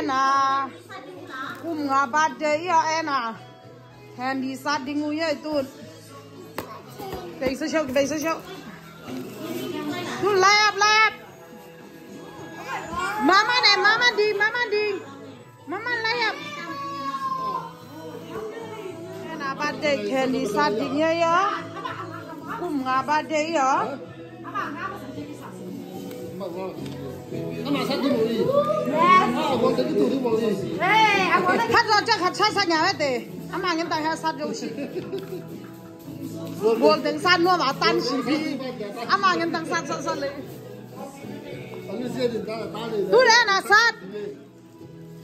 ena. Kum ngabade iya ena. Handi sadingu ya itu. Bisa show bisa show tuh layap-layap, mama ne mama di mama di. Mama layap. Enak bade handi sadingnya ya kum ngabade ya Hát rồi chắc hạt sát sát nhà hết đi. Ama ngin ta ha sát đâu xí. Buồn tiếng sát nó mà tan xí phi. Ama ngin tang sát sát sát dalam tali. Tu đây là sát.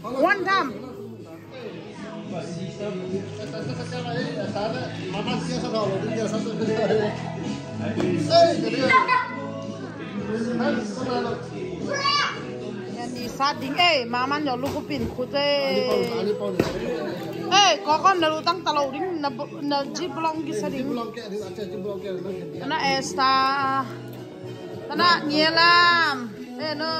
One time. Sát có con nào tăng tà lâu đinh na na jeep long cái sao Di đinh. pulau ke, di aceh di pulau ke. Tana esta. Tana nghĩa lam. Ê no.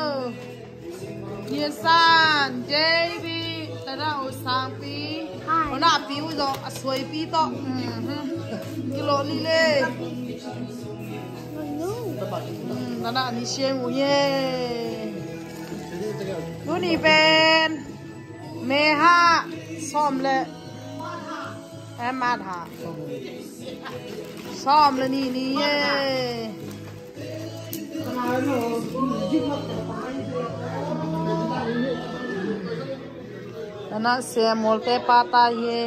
Nghĩa san, David. Tana ô sang pi. Ô na pi u do, pi to. Kilo li lê. Tana ni xiên u ye. Jadi tengok. นู่นนี่เป็นเมห้าซ่อมเลยแอมมาถาซ่อมเลยนี่นี่เย่แล้วนะเสียหมดเตปาตาเย่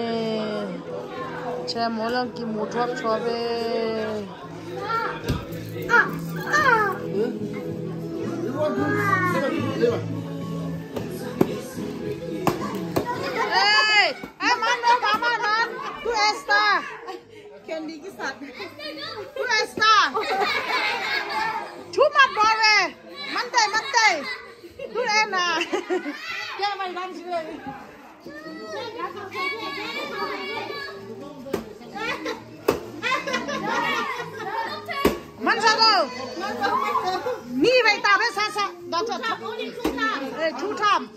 เชื่อหมดแล้วกินหมูทอดชอบเอ้เ start. Who is start? Too much bore. Monday, Monday. Who am I? Yeah, my lunch. Manjaro. Ni vậy ta biết sao sao? Đó thật. Two time.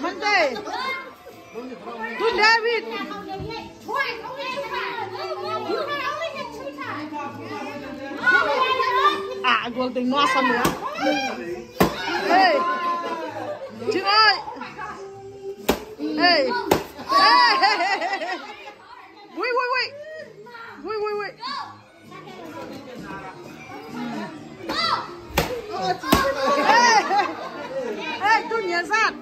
Monday. Good David. Thôi, không à gồm tình ngoa xong nữa ê trứng ơi. Ê ê ui ui ui. Ui ui ui. Ê ê tôi nhớ sát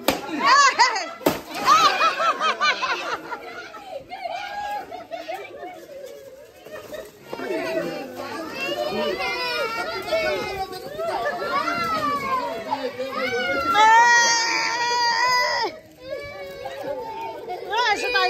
Ê. Rồi, sao tay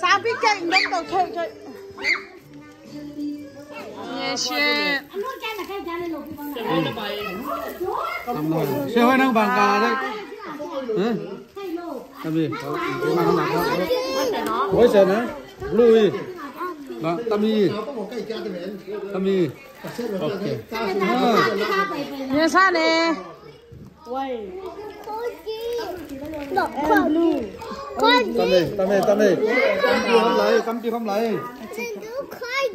Sao biết chạy nâng đầu thôi thôi. Xe. xe hơi năng bằng cả đấy hả làm gì mà nó nặng đó ôi xe nữa lui đó tâm đi tâm đi ok nhớ sao nè. tâm đi tâm đi tâm đi cắm chưa không lấy cắm chưa không lấy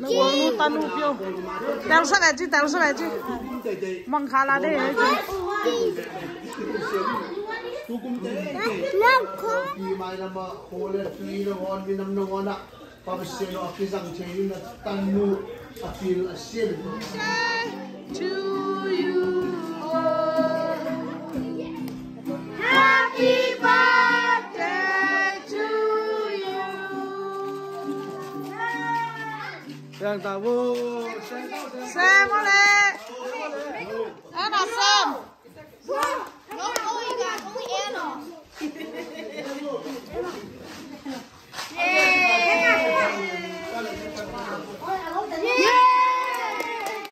nó uống nu ta nu phiêu. Đeo sao này chứ, đeo sao này chứ. Mong khá là đây ấy chứ. Di mai nama kole tui na ngon vi nam na ngon na. Pabaseno akizang chayin na tanu apil asil. To you. Yang tahu, saya mulai.